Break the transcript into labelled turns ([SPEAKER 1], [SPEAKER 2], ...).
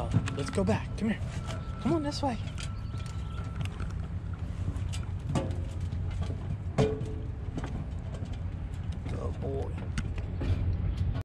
[SPEAKER 1] Uh, let's go back. Come here. Come on this way. Good boy.